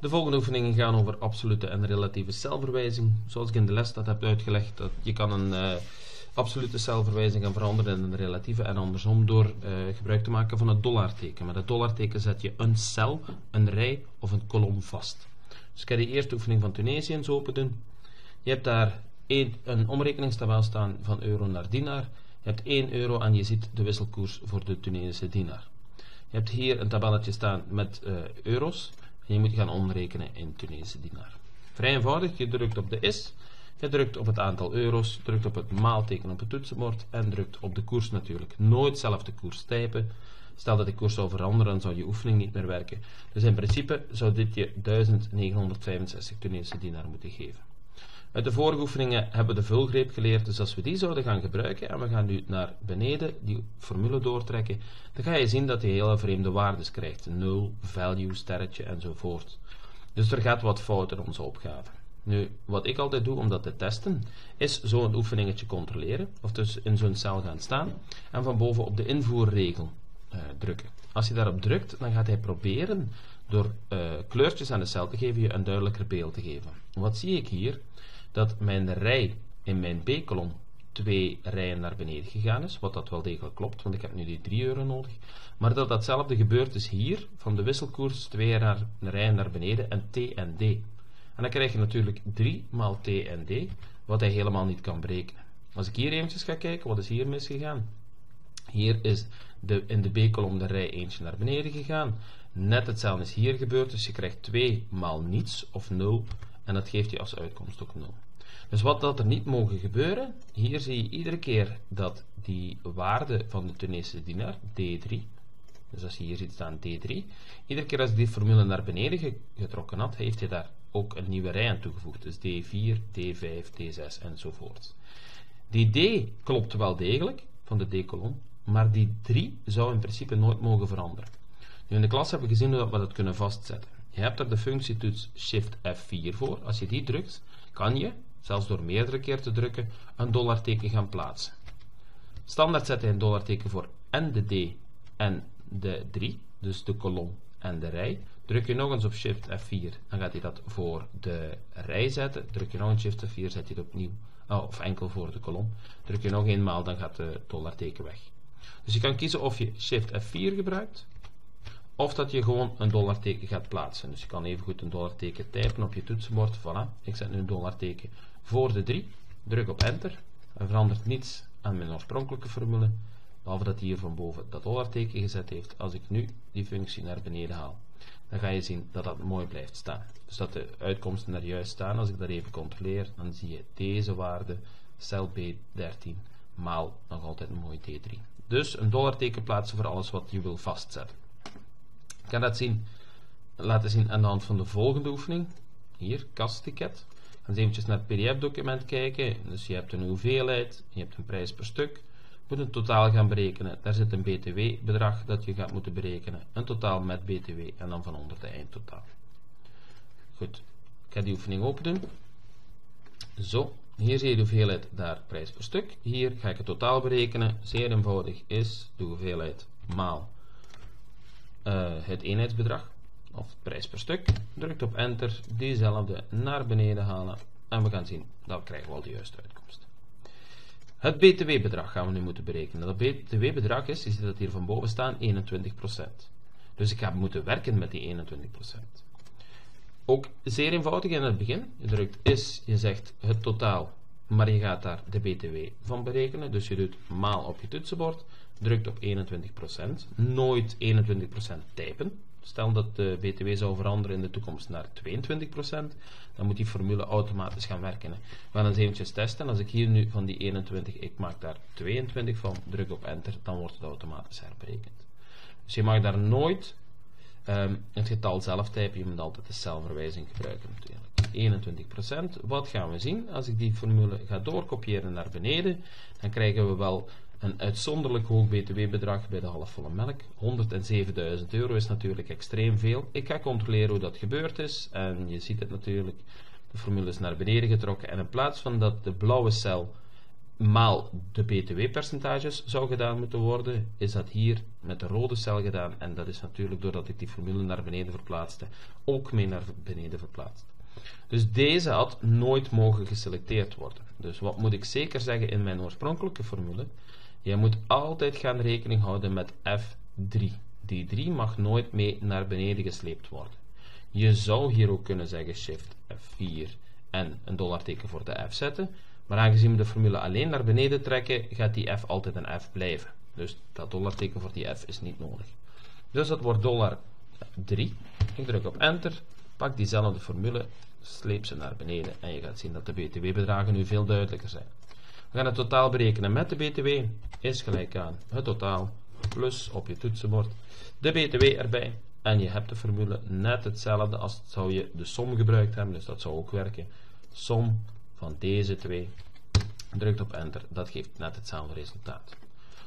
De volgende oefeningen gaan over absolute en relatieve celverwijzing. Zoals ik in de les dat heb uitgelegd, dat je kan een uh, absolute celverwijzing gaan veranderen in een relatieve en andersom door uh, gebruik te maken van het dollarteken. Met het dollarteken zet je een cel, een rij of een kolom vast. Dus ik ga de eerste oefening van Tunesië eens open doen. Je hebt daar een, omrekeningstabel staan van euro naar dinar. Je hebt 1 euro en je ziet de wisselkoers voor de Tunesische dinar. Je hebt hier een tabelletje staan met uh, euro's en je moet gaan omrekenen in Tunesische dinar. Vrij eenvoudig, je drukt op de is, je drukt op het aantal euro's, drukt op het maalteken op het toetsenbord en drukt op de koers natuurlijk. Nooit zelf de koers typen. Stel dat de koers zou veranderen, dan zou je oefening niet meer werken. Dus in principe zou dit je 1965 Tunesische dinar moeten geven. Uit de vorige oefeningen hebben we de vulgreep geleerd, dus als we die zouden gaan gebruiken en we gaan nu naar beneden die formule doortrekken, dan ga je zien dat je hele vreemde waardes krijgt. 0, value, sterretje enzovoort. Dus er gaat wat fout in onze opgave. Nu, wat ik altijd doe om dat te testen, is zo'n oefeningetje controleren, of dus in zo'n cel gaan staan, en van boven op de invoerregel uh, drukken. Als je daarop drukt, dan gaat hij proberen door uh, kleurtjes aan de cel te geven, je een duidelijker beeld te geven. Wat zie ik hier? Dat mijn rij in mijn B-kolom twee rijen naar beneden gegaan is, wat dat wel degelijk klopt, want ik heb nu die 3 euro nodig, maar dat datzelfde gebeurt is hier, van de wisselkoers twee naar, rijen naar beneden en T en D. En dan krijg je natuurlijk 3 maal T en D, wat hij helemaal niet kan berekenen. Als ik hier eventjes ga kijken, wat is hier misgegaan? Hier is de, in de B-kolom de rij eentje naar beneden gegaan. Net hetzelfde is hier gebeurd, dus je krijgt 2 maal niets, of 0, en dat geeft je als uitkomst ook 0. Dus wat dat er niet mogen gebeuren, hier zie je iedere keer dat die waarde van de Tunesische dinar, D3, dus als je hier ziet staan D3, iedere keer als die formule naar beneden getrokken had, heeft hij daar ook een nieuwe rij aan toegevoegd. Dus D4, D5, D6 enzovoort. Die D klopt wel degelijk, van de D-kolom, maar die 3 zou in principe nooit mogen veranderen. Nu in de klas hebben we gezien hoe we dat kunnen vastzetten. Je hebt er de functietoets Shift F4 voor. Als je die drukt, kan je, zelfs door meerdere keer te drukken, een dollarteken gaan plaatsen. Standaard zet hij een dollarteken voor en de D en de 3, dus de kolom en de rij. Druk je nog eens op Shift F4, dan gaat hij dat voor de rij zetten. Druk je nog een Shift F4, zet hij het opnieuw, oh, of enkel voor de kolom. Druk je nog eenmaal, dan gaat de dollarteken weg. Dus je kan kiezen of je Shift F4 gebruikt, of dat je gewoon een dollarteken gaat plaatsen. Dus je kan even goed een dollarteken typen op je toetsenbord. Voilà, ik zet nu een dollarteken voor de 3. Druk op enter. Er verandert niets aan mijn oorspronkelijke formule. Behalve dat hij hier van boven dat dollarteken gezet heeft. Als ik nu die functie naar beneden haal, dan ga je zien dat dat mooi blijft staan. Dus dat de uitkomsten er juist staan. Als ik dat even controleer, dan zie je deze waarde, cel B13, maal nog altijd een mooi T3. Dus een dollarteken plaatsen voor alles wat je wil vastzetten. Ik kan dat zien, laten zien aan de hand van de volgende oefening. Hier, kastticket. Gaan eens eventjes naar het pdf-document kijken. Dus je hebt een hoeveelheid, je hebt een prijs per stuk. Je moet een totaal gaan berekenen. Daar zit een btw-bedrag dat je gaat moeten berekenen. Een totaal met btw en dan van onder de eindtotaal. Goed, ik ga die oefening open doen. Zo, hier zie je de hoeveelheid, daar prijs per stuk. Hier ga ik het totaal berekenen. Zeer eenvoudig is de hoeveelheid maal het eenheidsbedrag of prijs per stuk. Drukt op enter, diezelfde naar beneden halen en we gaan zien, dat krijgen we al de juiste uitkomst. Het btw-bedrag gaan we nu moeten berekenen. Dat btw-bedrag is, je ziet dat hier van boven staan, 21%. Dus ik ga moeten werken met die 21%. Ook zeer eenvoudig in het begin. Je drukt is, je zegt het totaal, maar je gaat daar de btw van berekenen. Dus je doet maal op je toetsenbord drukt op 21%. Nooit 21% typen. Stel dat de BTW zou veranderen in de toekomst naar 22%, dan moet die formule automatisch gaan werken. We gaan eens eventjes testen. Als ik hier nu van die 21, ik maak daar 22 van, druk op enter, dan wordt het automatisch herberekend. Dus je mag daar nooit um, het getal zelf typen, je moet altijd de celverwijzing gebruiken natuurlijk. 21%, wat gaan we zien? Als ik die formule ga doorkopiëren naar beneden, dan krijgen we wel een uitzonderlijk hoog btw-bedrag bij de halfvolle melk. 107.000 euro is natuurlijk extreem veel. Ik ga controleren hoe dat gebeurd is. En je ziet het natuurlijk. De formule is naar beneden getrokken. En in plaats van dat de blauwe cel maal de btw-percentages zou gedaan moeten worden, is dat hier met de rode cel gedaan. En dat is natuurlijk doordat ik die formule naar beneden verplaatste, ook mee naar beneden verplaatst. Dus deze had nooit mogen geselecteerd worden. Dus wat moet ik zeker zeggen in mijn oorspronkelijke formule? Je moet altijd gaan rekening houden met F3. Die 3 mag nooit mee naar beneden gesleept worden. Je zou hier ook kunnen zeggen shift F4 en een dollarteken voor de F zetten. Maar aangezien we de formule alleen naar beneden trekken, gaat die F altijd een F blijven. Dus dat dollarteken voor die F is niet nodig. Dus dat wordt dollar 3. Ik druk op enter, pak diezelfde formule, sleep ze naar beneden en je gaat zien dat de btw-bedragen nu veel duidelijker zijn. We gaan het totaal berekenen met de btw, is gelijk aan het totaal, plus op je toetsenbord, de btw erbij, en je hebt de formule net hetzelfde als zou je de som gebruikt hebben, dus dat zou ook werken. Som van deze twee, drukt op enter, dat geeft net hetzelfde resultaat.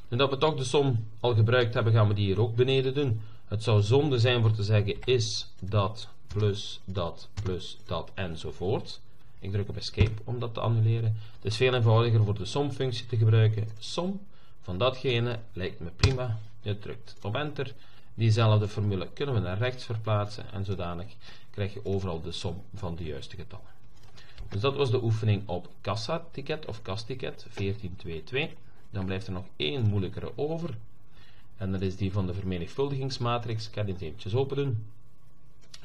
Nu dat we toch de som al gebruikt hebben, gaan we die hier ook beneden doen. Het zou zonde zijn voor te zeggen is dat plus dat plus dat enzovoort. Ik druk op escape om dat te annuleren. Het is veel eenvoudiger voor de somfunctie te gebruiken. Som van datgene lijkt me prima. Je drukt op enter. Diezelfde formule kunnen we naar rechts verplaatsen en zodanig krijg je overal de som van de juiste getallen. Dus dat was de oefening op kassa-ticket of kasticket 1422. Dan blijft er nog één moeilijkere over. En dat is die van de vermenigvuldigingsmatrix. Ik ga die eventjes open doen.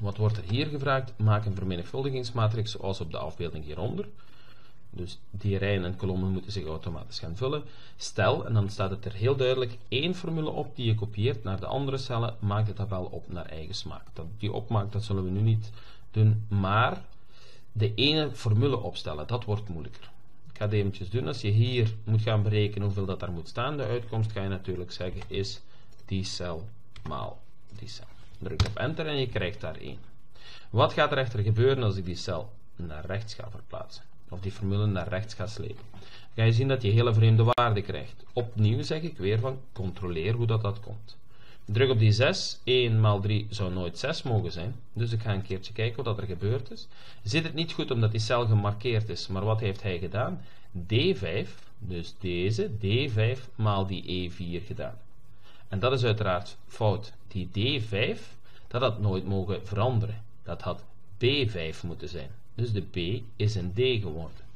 Wat wordt er hier gevraagd? Maak een vermenigvuldigingsmatrix zoals op de afbeelding hieronder. Dus die rijen en kolommen moeten zich automatisch gaan vullen. Stel, en dan staat het er heel duidelijk, één formule op die je kopieert naar de andere cellen, maak de tabel op naar eigen smaak. Dat die opmaakt, dat zullen we nu niet doen, maar de ene formule opstellen, dat wordt moeilijker. Ik ga het eventjes doen. Als je hier moet gaan berekenen hoeveel dat daar moet staan, de uitkomst ga je natuurlijk zeggen is die cel maal die cel. Druk op enter en je krijgt daar 1. Wat gaat er echter gebeuren als ik die cel naar rechts ga verplaatsen? Of die formule naar rechts ga slepen? Ga je zien dat je hele vreemde waarde krijgt. Opnieuw zeg ik weer van controleer hoe dat, dat komt. Druk op die 6. 1 maal 3 zou nooit 6 mogen zijn. Dus ik ga een keertje kijken wat er gebeurd is. Zit het niet goed omdat die cel gemarkeerd is. Maar wat heeft hij gedaan? D5, dus deze, D5 maal die E4 gedaan. En dat is uiteraard fout. Die D5, dat had nooit mogen veranderen. Dat had B5 moeten zijn. Dus de B is een D geworden.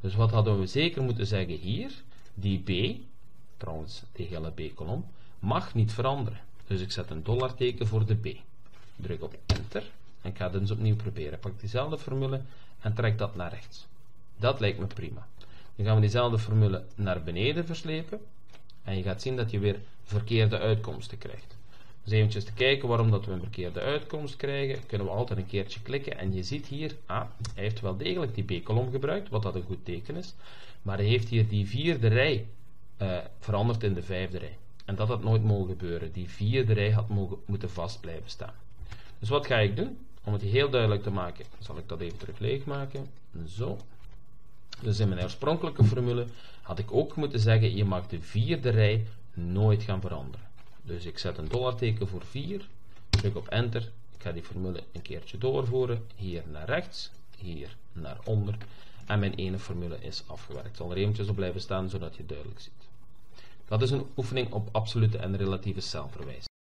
Dus wat hadden we zeker moeten zeggen hier? Die B, trouwens die hele B-kolom, mag niet veranderen. Dus ik zet een dollarteken voor de B. Druk op enter en ik ga het eens opnieuw proberen. Pak diezelfde formule en trek dat naar rechts. Dat lijkt me prima. Dan gaan we diezelfde formule naar beneden verslepen. En je gaat zien dat je weer verkeerde uitkomsten krijgt. Dus eventjes te kijken waarom dat we een verkeerde uitkomst krijgen, kunnen we altijd een keertje klikken en je ziet hier, ah, hij heeft wel degelijk die B-kolom gebruikt, wat dat een goed teken is, maar hij heeft hier die vierde rij uh, veranderd in de vijfde rij. En dat had nooit mogen gebeuren. Die vierde rij had mogen, moeten vast blijven staan. Dus wat ga ik doen? Om het heel duidelijk te maken, zal ik dat even terug leegmaken. Zo. Dus in mijn oorspronkelijke formule had ik ook moeten zeggen, je mag de vierde rij nooit gaan veranderen. Dus ik zet een dollarteken voor 4, druk op enter, ik ga die formule een keertje doorvoeren, hier naar rechts, hier naar onder, en mijn ene formule is afgewerkt. Ik zal er eventjes op blijven staan, zodat je duidelijk ziet. Dat is een oefening op absolute en relatieve celverwijzing.